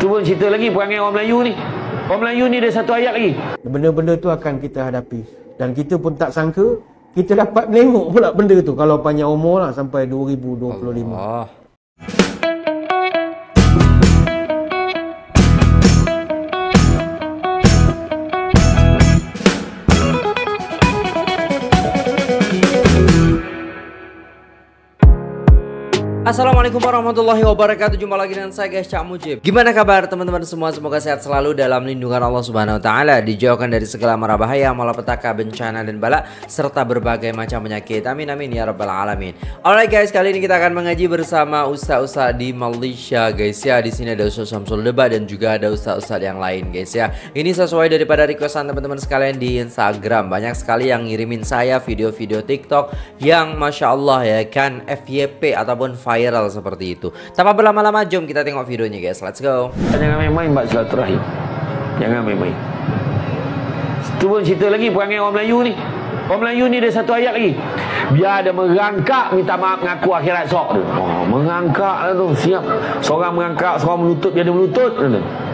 Tu pun cerita lagi perangai orang Melayu ni. Orang Melayu ni ada satu ayat lagi. Benda-benda tu akan kita hadapi. Dan kita pun tak sangka, kita dapat menengok pula benda tu kalau panjang umur lah sampai 2025. Allah. Assalamualaikum warahmatullahi wabarakatuh. Jumpa lagi dengan saya guys Cak Mujib. Gimana kabar teman-teman semua? Semoga sehat selalu dalam lindungan Allah subhanahu wa ta'ala Dijauhkan dari segala mara bahaya Malapetaka, bencana dan bala Serta berbagai macam penyakit. Amin amin ya rabbal alamin. Alright guys kali ini kita akan mengaji bersama Ustaz-Ustaz di Malaysia guys ya. Di sini ada Ustaz Samsul Debat dan juga ada Ustaz-Ustaz yang lain guys ya. Ini sesuai daripada requestan teman-teman sekalian di Instagram. Banyak sekali yang ngirimin saya video-video TikTok Yang Masya Allah ya kan FYP ataupun viral viral seperti itu. Tanpa berlama-lama, jom kita tengok videonya guys. Let's go. Jangan main-main buat silaturahim. Jangan main-main. Tu pun cerita lagi perangai orang Melayu ni. Orang Melayu ni ada satu ayat lagi. Biar ada merangkak minta maaf mengaku akhirat sok tu. Oh, merangkak lah tu. Siap. Seorang merangkak, seorang melutut, dia ada melutut.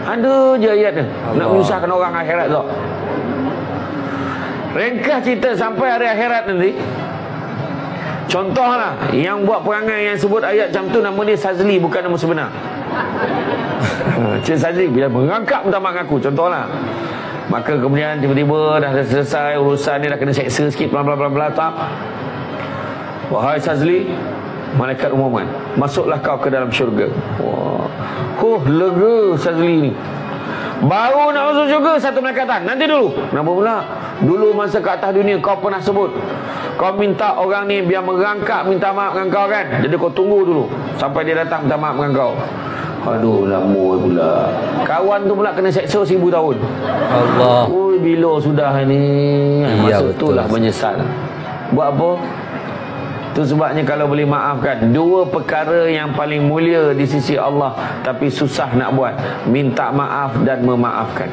Ada je ayat tu. Nak menyusahkan orang akhirat sok. Ringkas cerita sampai hari akhirat nanti. Contohlah yang buat perangai yang sebut ayat macam tu nama dia Sazli bukan nama sebenar. Cik Sazli bila merangkap minta maaf aku contohlah. Maka kemudian tiba-tiba dah selesai urusan ni dah kena seksa sikit bla bla bla bla tak. Wahai Sazli, malaikat umuman, masuklah kau ke dalam syurga. Wah. Huh, lega Sazli ni. Baru nak masuk syurga satu malaikat Nanti dulu. Kenapa pula? Dulu masa ke atas dunia kau pernah sebut kau minta orang ni biar merangkak minta maaf dengan kau kan? Jadi kau tunggu dulu sampai dia datang minta maaf dengan kau. Aduh lama pula. Kawan tu pula kena seksa seribu tahun. Allah. Ui, bila sudah ni? Ya, masa tu lah menyesal. Buat apa? Tu sebabnya kalau boleh maafkan dua perkara yang paling mulia di sisi Allah tapi susah nak buat. Minta maaf dan memaafkan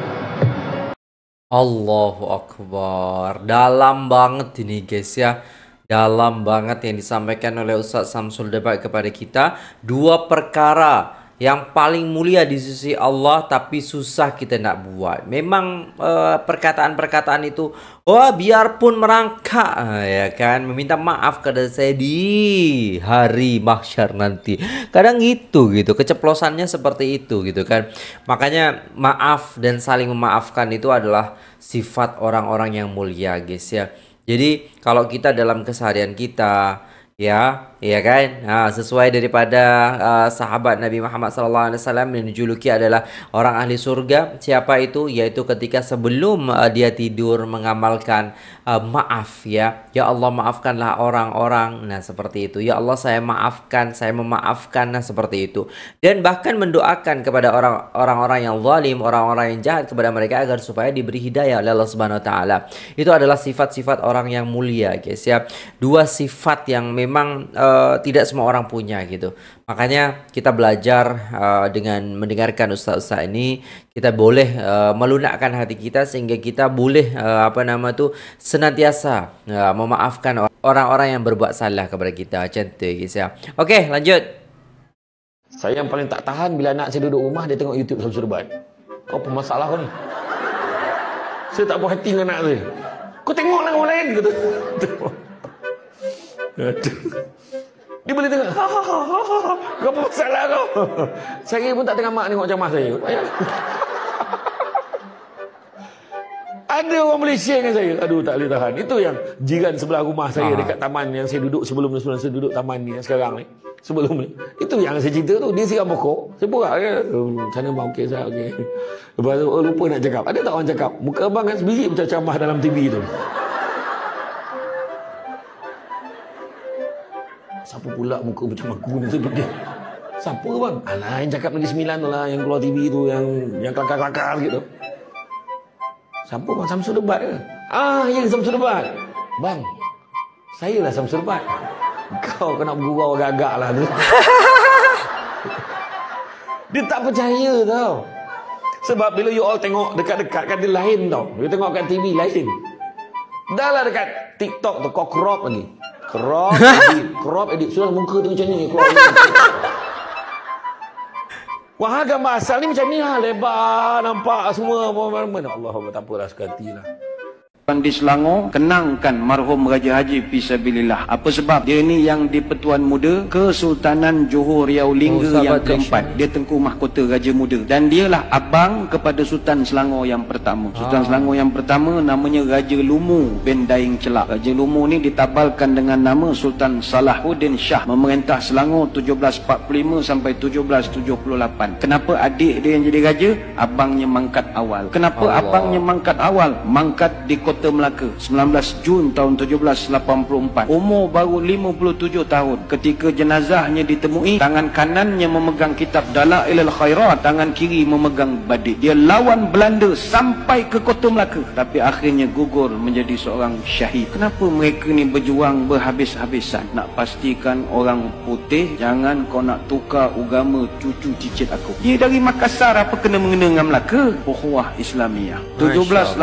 Allahu Akbar. Dalam banget ini guys ya. Dalam banget yang disampaikan oleh Ustaz Samsul Debat kepada kita. Dua perkara yang paling mulia di sisi Allah tapi susah kita nak buat. Memang uh, perkataan-perkataan itu oh biarpun merangkak uh, ya kan meminta maaf kepada saya di hari mahsyar nanti. Kadang gitu gitu keceplosannya seperti itu gitu kan. Makanya maaf dan saling memaafkan itu adalah sifat orang-orang yang mulia guys ya. Jadi kalau kita dalam keseharian kita ya Ya kan? Ha, sesuai daripada uh, sahabat Nabi Muhammad sallallahu alaihi wasallam yang dijuluki adalah orang ahli surga. Siapa itu? Yaitu ketika sebelum uh, dia tidur mengamalkan uh, maaf ya. Ya Allah maafkanlah orang-orang. Nah, seperti itu. Ya Allah saya maafkan, saya memaafkan nah seperti itu. Dan bahkan mendoakan kepada orang orang-orang yang zalim, orang-orang yang jahat kepada mereka agar supaya diberi hidayah oleh Allah Subhanahu wa taala. Itu adalah sifat-sifat orang yang mulia, guys ya. Dua sifat yang memang uh, Eh, tidak semua orang punya gitu. Makanya kita belajar uh, dengan mendengarkan ustaz-ustaz ini kita boleh uh, melunakkan hati kita sehingga kita boleh uh, apa nama tu senantiasa uh, memaafkan orang-orang yang berbuat salah kepada kita. Cantik guys ya. Okey, lanjut. Saya yang paling tak tahan bila anak saya duduk rumah dia tengok YouTube Debat. Kau apa masalah kau ni? Saya tak puas hati dengan anak saya. Kau tengoklah orang lain kata. Aduh. Dia boleh tengok. Ha, ha, ha, ha, ha. Kau apa masalah kau? saya pun tak tengah mak tengok macam saya. Ada orang Malaysia dengan saya. Aduh tak boleh tahan. Itu yang jiran sebelah rumah saya ha. dekat taman yang saya duduk sebelum sebelum saya duduk taman ni sekarang ni. Sebelum ni. Itu yang saya cerita tu. Dia siram pokok. Saya borak ke. Oh, sana bang okey saya okey. Lepas tu oh, lupa nak cakap. Ada tak orang cakap? Muka abang kan sebiji macam ceramah dalam TV tu. Siapa pula muka macam aku ni tu dia? Siapa bang? Alah yang cakap lagi sembilan tu lah Yang keluar TV tu Yang yang kelakar-kelakar gitu Siapa bang? Samsul Debat ke? Ah, ya Samsul Debat Bang Saya lah Samsul Debat Kau kena bergurau agak-agak lah tu Dia tak percaya tau Sebab bila you all tengok dekat-dekat kan dia lain tau You tengok kat TV lain Dah lah dekat TikTok tu crop lagi Crop edit. Crop edit. Sudah muka tu macam ni. Crop edit. Wah gambar asal ni macam ni lah Lebar nampak semua Mana Allah tak apalah sekati lah di Selangor kenangkan marhum Raja Haji Fisabilillah apa sebab? Dia ni yang di Pertuan Muda Kesultanan Johor Riau Lingga oh, yang keempat. Dia tengku mahkota Raja Muda. Dan dialah abang kepada Sultan Selangor yang pertama. Sultan ah. Selangor yang pertama namanya Raja Lumu bin Daing Celak. Raja Lumu ni ditabalkan dengan nama Sultan Salahuddin Shah. Memerintah Selangor 1745 sampai 1778 kenapa adik dia yang jadi raja? Abangnya mangkat awal. Kenapa Allah. abangnya mangkat awal? Mangkat di kota Kota Melaka 19 Jun tahun 1784 umur baru 57 tahun. Ketika jenazahnya ditemui tangan kanannya memegang kitab Dalailul Khairat tangan kiri memegang badik. Dia lawan Belanda sampai ke Kota Melaka tapi akhirnya gugur menjadi seorang syahid. Kenapa mereka ni berjuang berhabis-habisan? Nak pastikan orang putih jangan kau nak tukar agama cucu cicit aku. Dia dari Makassar apa kena mengena dengan Melaka? Ukhuwah Islamiyah. 1786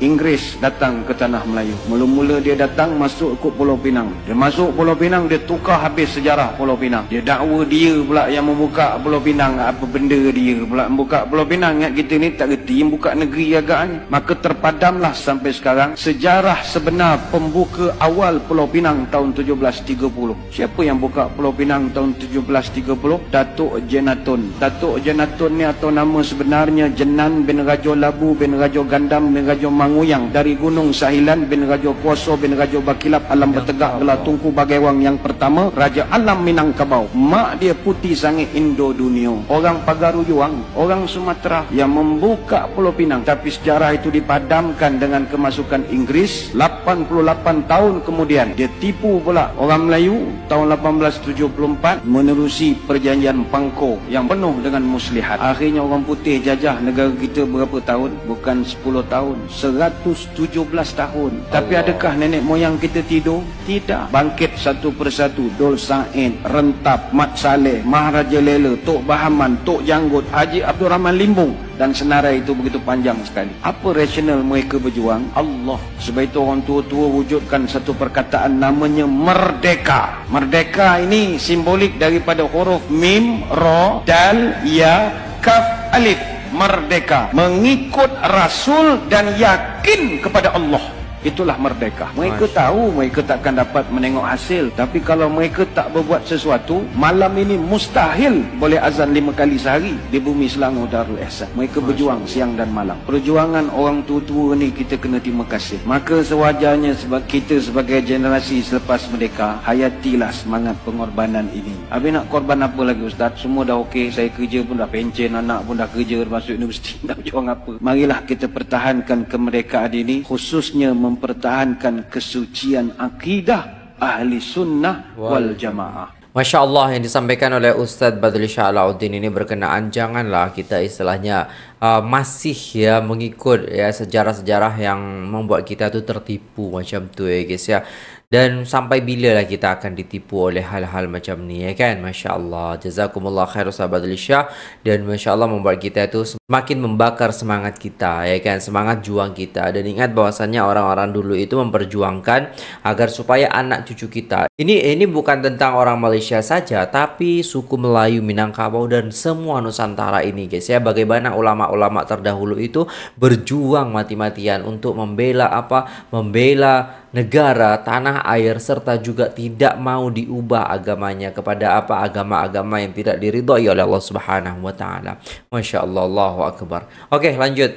Inggris Inggeris datang ke tanah Melayu. Mula-mula dia datang masuk ke Pulau Pinang. Dia masuk Pulau Pinang, dia tukar habis sejarah Pulau Pinang. Dia dakwa dia pula yang membuka Pulau Pinang. Apa benda dia pula membuka Pulau Pinang. Ingat kita ni tak reti yang buka negeri agaknya. Maka terpadamlah sampai sekarang sejarah sebenar pembuka awal Pulau Pinang tahun 1730. Siapa yang buka Pulau Pinang tahun 1730? Datuk Jenatun. Datuk Jenatun ni atau nama sebenarnya Jenan bin Rajo Labu bin Rajo Gandam bin Rajo Mangui yang dari Gunung Sahilan bin Raja Kuaso bin Raja Bakilap alam ya bertegak gelar tungku bagaiwang yang pertama Raja Alam Minangkabau. Mak dia putih sangat Indo dunia orang Pagaru Juang orang Sumatera yang membuka Pulau Pinang. Tapi sejarah itu dipadamkan dengan kemasukan Inggris 88 tahun kemudian. Dia tipu pula orang Melayu tahun 1874 menerusi perjanjian Pangko yang penuh dengan muslihat. Akhirnya orang putih jajah negara kita berapa tahun? Bukan 10 tahun 100 117 tahun Allah. Tapi adakah nenek moyang kita tidur? Tidak Bangkit satu persatu Dol Sa'id Rentap Mat Saleh Maharaja Lela Tok Bahaman Tok Janggut Haji Abdul Rahman Limbung dan senarai itu begitu panjang sekali. Apa rasional mereka berjuang? Allah. Sebab itu orang tua-tua wujudkan satu perkataan namanya merdeka. Merdeka ini simbolik daripada huruf mim, ro, dal, ya, kaf, alif merdeka mengikut rasul dan yakin kepada Allah itulah merdeka. Mereka Masya. tahu mereka takkan dapat menengok hasil. Tapi kalau mereka tak berbuat sesuatu, malam ini mustahil boleh azan lima kali sehari di bumi Selangor Darul Ihsan. Mereka Masya. berjuang siang dan malam. Perjuangan orang tua-tua ni kita kena terima kasih. Maka sewajarnya sebab kita sebagai generasi selepas merdeka, hayatilah semangat pengorbanan ini. Habis nak korban apa lagi Ustaz? Semua dah okey. Saya kerja pun dah pencen, anak pun dah kerja masuk universiti. Nak berjuang apa? Marilah kita pertahankan kemerdekaan ini khususnya mempertahankan kesucian akidah ahli sunnah wal jamaah. Masya Allah yang disampaikan oleh Ustadz Badli Shah Alauddin ini berkenaan janganlah kita istilahnya uh, masih ya mengikut ya sejarah-sejarah yang membuat kita tu tertipu macam tu ya guys ya dan sampai bila lah kita akan ditipu oleh hal-hal macam ni ya kan? Masya Allah Jazakumullah khair sahabat Lisha dan Masya Allah membuat kita itu semakin membakar semangat kita ya kan? Semangat juang kita. Dan ingat bahwasannya orang-orang dulu itu memperjuangkan agar supaya anak cucu kita. Ini ini bukan tentang orang Malaysia saja tapi suku Melayu Minangkabau dan semua Nusantara ini guys ya. Bagaimana ulama-ulama terdahulu itu berjuang mati-matian untuk membela apa? Membela negara, tanah air serta juga tidak mau diubah agamanya kepada apa agama-agama yang tidak diridhoi oleh Allah Subhanahu wa taala. Masya-Allah, Allahu akbar. Okey, lanjut.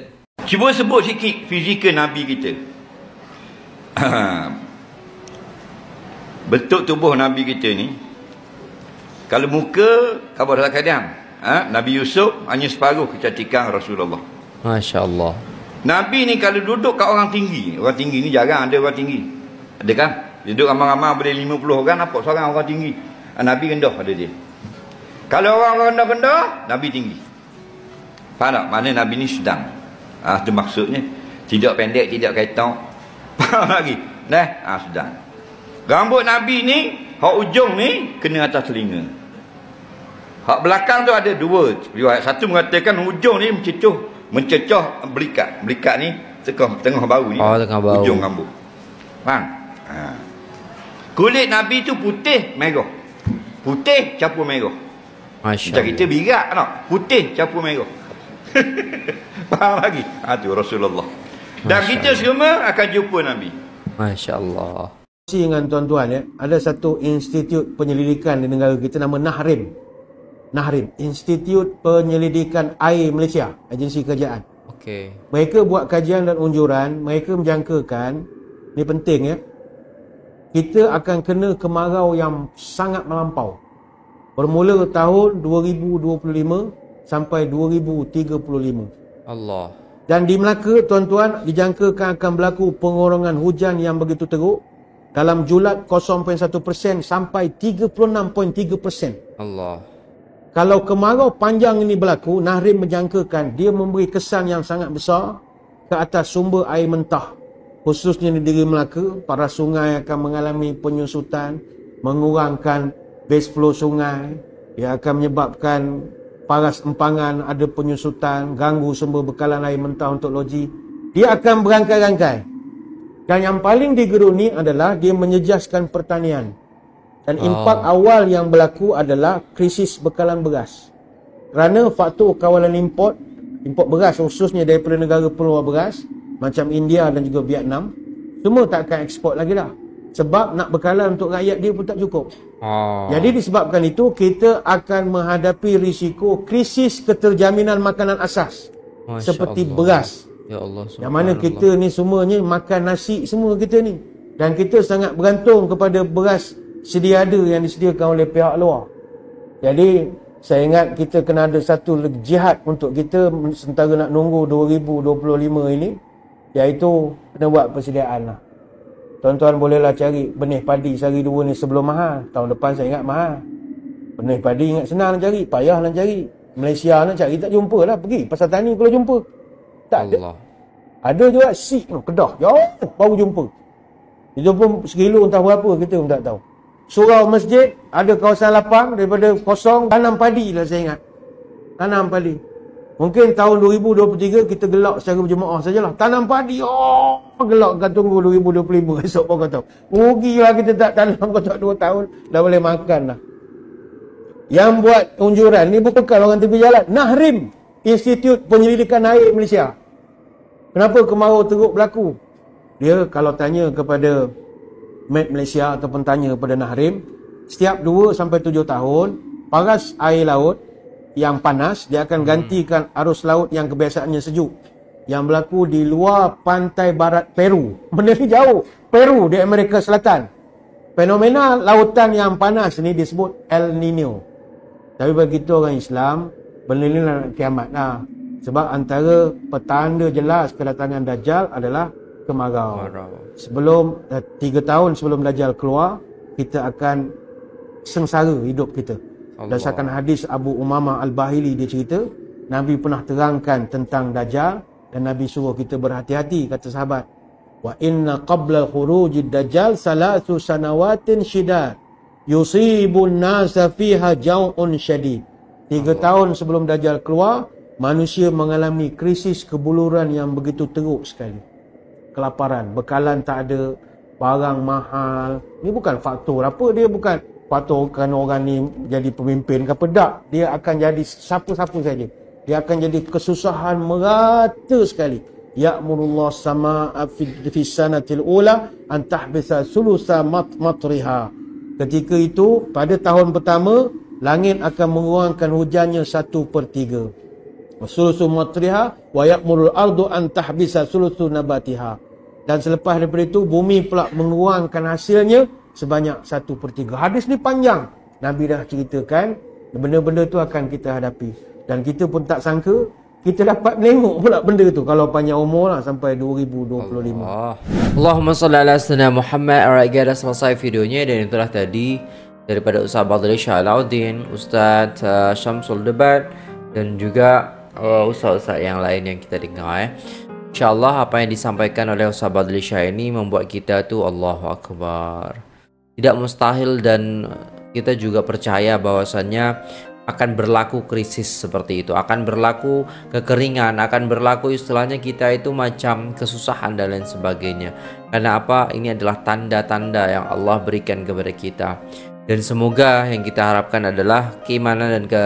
Cuba sebut sikit fizikal nabi kita. Bentuk tubuh nabi kita ni kalau muka kabar kadang ha? Nabi Yusuf hanya separuh kecantikan Rasulullah. Masya-Allah. Nabi ni kalau duduk kat orang tinggi, orang tinggi ni jarang ada orang tinggi. Ada kan? Duduk ramai-ramai boleh 50 orang, nampak seorang orang tinggi. Ah, Nabi rendah pada dia. Kalau orang rendah-rendah, Nabi tinggi. Faham tak? Mana Nabi ni sedang. Ah, itu maksudnya. Tidak pendek, tidak kaitan. Faham lagi? Nah, ah, sedang. Rambut Nabi ni, hak ujung ni, kena atas telinga. Hak belakang tu ada dua. Satu mengatakan ujung ni mencecuh mencecah belikat. Belikat ni tengah tengah bau ni. Oh, tengah bau. Ujung rambut. Faham? Ha. Kulit Nabi tu putih merah. Putih campur merah. Masya Macam kita birak tau. Putih campur merah. Faham lagi? Ha tu Rasulullah. Dan Masya kita semua akan jumpa Nabi. Masya Allah. kongsi dengan tuan-tuan ya, ada satu institut penyelidikan di negara kita nama Nahrim. Nahrim, Institut Penyelidikan Air Malaysia, agensi kerajaan. Okey. Mereka buat kajian dan unjuran, mereka menjangkakan, ni penting ya, kita akan kena kemarau yang sangat melampau. Bermula tahun 2025 sampai 2035. Allah. Dan di Melaka, tuan-tuan, dijangkakan akan berlaku pengurangan hujan yang begitu teruk dalam julat 0.1% sampai 36.3%. Allah. Kalau kemarau panjang ini berlaku, Nahrim menjangkakan dia memberi kesan yang sangat besar ke atas sumber air mentah. Khususnya di diri Melaka, para sungai akan mengalami penyusutan, mengurangkan base flow sungai, ia akan menyebabkan paras empangan ada penyusutan, ganggu sumber bekalan air mentah untuk loji. Dia akan berangkai-rangkai. Dan yang paling digeruni adalah dia menyejaskan pertanian. Dan impak awal yang berlaku adalah krisis bekalan beras. Kerana faktor kawalan import, import beras khususnya daripada negara peluar beras, macam India dan juga Vietnam, semua tak akan ekspor lagi dah. Sebab nak bekalan untuk rakyat dia pun tak cukup. Oh. Jadi disebabkan itu, kita akan menghadapi risiko krisis keterjaminan makanan asas. Masya seperti Allah. beras. Ya Allah. Yang mana kita ni semuanya makan nasi semua kita ni. Dan kita sangat bergantung kepada beras sedia ada yang disediakan oleh pihak luar. Jadi saya ingat kita kena ada satu jihad untuk kita sementara nak nunggu 2025 ini iaitu kena buat persediaan lah. Tuan-tuan bolehlah cari benih padi sehari dua ni sebelum mahal. Tahun depan saya ingat mahal. Benih padi ingat senang nak cari, payah nak cari. Malaysia nak cari tak jumpa lah. Pergi pasar tani kalau jumpa. Tak ada. Allah. Ada juga sik tu, kedah. Jauh baru jumpa. Itu pun sekilo entah berapa kita pun tak tahu. Surau masjid, ada kawasan lapang daripada kosong, tanam padi lah saya ingat. Tanam padi. Mungkin tahun 2023 kita gelak secara berjemaah sajalah. Tanam padi, oh gelak kan tunggu 2025 esok pun kau tahu. Rugilah kita tak tanam kau tak 2 tahun, dah boleh makan lah. Yang buat unjuran ni bukan orang tepi jalan. Nahrim, Institut Penyelidikan Air Malaysia. Kenapa kemarau teruk berlaku? Dia kalau tanya kepada Met Malaysia ataupun tanya kepada Nahrim, setiap 2 sampai 7 tahun, paras air laut yang panas dia akan gantikan arus laut yang kebiasaannya sejuk yang berlaku di luar pantai barat Peru. Benda ni jauh. Peru di Amerika Selatan. Fenomena lautan yang panas ni disebut El Nino. Tapi bagi kita orang Islam, benda ni nak kiamat lah. Sebab antara petanda jelas kedatangan Dajjal adalah kemarau. Sebelum uh, tiga tahun sebelum Dajjal keluar, kita akan sengsara hidup kita. Allah. Berdasarkan hadis Abu Umamah Al-Bahili dia cerita, Nabi pernah terangkan tentang Dajjal dan Nabi suruh kita berhati-hati kata sahabat. Wa inna qabla khurujid dajjal salatu sanawatin syidad yusibun nasa fiha jau'un syadid. Tiga tahun sebelum Dajjal keluar, manusia mengalami krisis kebuluran yang begitu teruk sekali. Kelaparan, bekalan tak ada, barang mahal. Ini bukan faktor apa, dia bukan faktor kerana orang ni jadi pemimpin ke apa. Tak, dia akan jadi siapa-siapa saja. Dia akan jadi kesusahan merata sekali. Ya'murullah sama'a fi sanatil ula an tahbisa sulusa mat matriha. Ketika itu, pada tahun pertama, langit akan mengurangkan hujannya satu per tiga. Sulusu matriha wa ya'murul ardu an tahbisa sulusu nabatiha. Dan selepas daripada itu, bumi pula mengurangkan hasilnya sebanyak satu per tiga. Hadis ni panjang. Nabi dah ceritakan, benda-benda tu akan kita hadapi. Dan kita pun tak sangka, kita dapat menengok pula benda tu kalau panjang umur lah sampai 2025. Allah. Allahumma salli ala sayyidina Muhammad. Alright guys, dah selesai videonya dan itulah tadi daripada Ustaz Badri Shah Alauddin, Ustaz uh, Syamsul Debat dan juga uh, ustaz-ustaz yang lain yang kita dengar eh. InsyaAllah apa yang disampaikan oleh Ustaz Badri Shah ini membuat kita tu Allahu Akbar. Tidak mustahil dan kita juga percaya bahwasannya akan berlaku krisis seperti itu akan berlaku kekeringan akan berlaku istilahnya kita itu macam kesusahan dan lain sebagainya. Karena apa? Ini adalah tanda-tanda yang Allah berikan kepada kita. Dan semoga yang kita harapkan adalah keimanan dan ke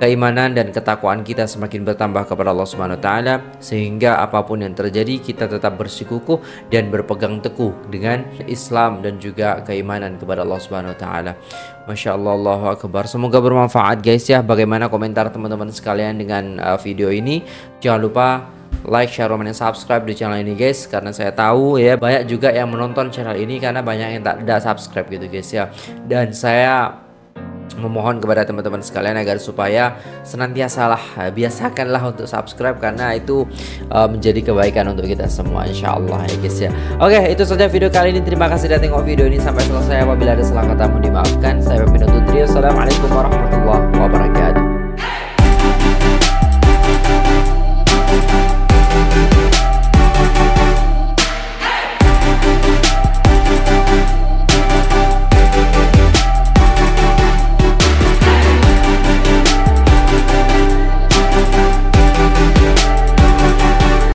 keimanan dan ketakwaan kita semakin bertambah kepada Allah Subhanahu wa taala sehingga apa pun yang terjadi kita tetap bersikukuh dan berpegang teguh dengan Islam dan juga keimanan kepada Allah Subhanahu wa taala. Masya Allah Allahu Akbar. Semoga bermanfaat guys ya. Bagaimana komentar teman-teman sekalian dengan uh, video ini? Jangan lupa like, share, komen, dan subscribe di channel ini guys Karena saya tahu ya banyak juga yang menonton channel ini Karena banyak yang tak ada subscribe gitu guys ya. Dan saya memohon kepada teman-teman sekalian agar supaya senantiasa lah biasakanlah untuk subscribe karena itu uh, menjadi kebaikan untuk kita semua insyaallah ya guys ya. Oke itu saja video kali ini. Terima kasih sudah tengok video ini sampai selesai. Apabila ada salah kata mohon dimaafkan. Saya undur diri assalamualaikum warahmatullahi wabarakatuh